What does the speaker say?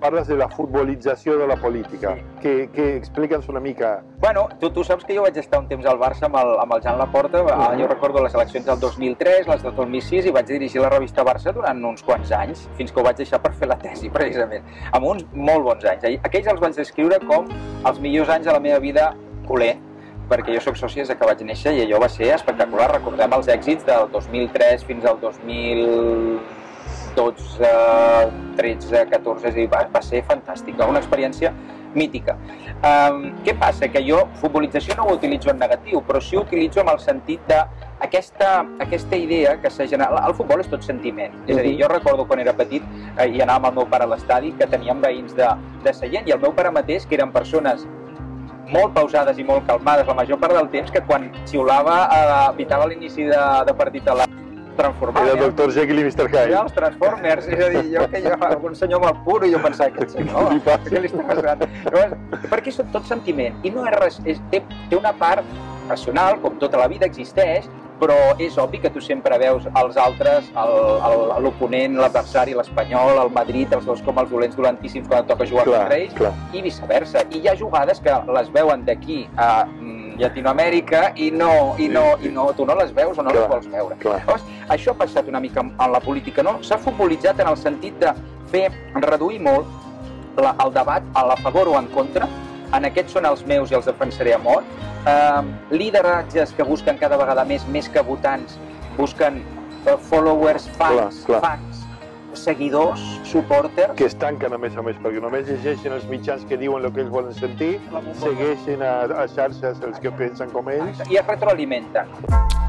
parles de la futbolització de la política, que, que explica'ns una mica. Bueno, tu, tu saps que jo vaig estar un temps al Barça amb el, amb el Jan Laporta, uh Mhm. -huh. jo recordo les eleccions del 2003, les del 2006, i vaig dirigir la revista Barça durant uns quants anys, fins que ho vaig deixar per fer la tesi, precisament, amb uns molt bons anys. Aquells els vaig descriure com els millors anys de la meva vida culer, perquè jo sóc soci des que vaig néixer i allò va ser espectacular. Recordem els èxits del 2003 fins al 2012, 13, 14, és a dir, va, va ser fantàstica, una experiència mítica. Um, què passa? Que jo futbolització no ho utilitzo en negatiu, però sí ho utilitzo en el sentit de aquesta, aquesta idea que s'ha generat... El futbol és tot sentiment. És a dir, jo recordo quan era petit eh, i anàvem amb el meu pare a l'estadi que teníem veïns de, de seient i el meu pare mateix, que eren persones molt pausades i molt calmades la major part del temps, que quan xiulava, eh, pitava l'inici de, de partit a la transformava. Era el doctor Jekyll i Mr. Hyde. Era els Transformers, és a dir, jo que jo, algun senyor puro, i jo pensava, aquest senyor, què li està passant? Llavors, perquè és tot sentiment, i no és res, és, té, té una part racional, com tota la vida existeix, però és obvi que tu sempre veus els altres, l'oponent, l'adversari, l'Espanyol, el Madrid, els dos com els dolents dolentíssims quan toca jugar Clar, contra ells, clar. i viceversa. I hi ha jugades que les veuen d'aquí a mm, Llatinoamèrica i no, i no, i no, tu no les veus o no Clar, les vols veure. clar. Llavors, això ha passat una mica en la política, no? S'ha futbolitzat en el sentit de fer, reduir molt la, el debat a la favor o en contra. En aquests són els meus i els defensaré a mort. Eh, lideratges que busquen cada vegada més, més que votants, busquen eh, followers, fans, Clar, clar. fans, seguidors, supporters. que es tanquen a més a més, perquè només llegeixen els mitjans que diuen el que ells volen sentir, segueixen a, a xarxes els que pensen com ells, i es retroalimenten.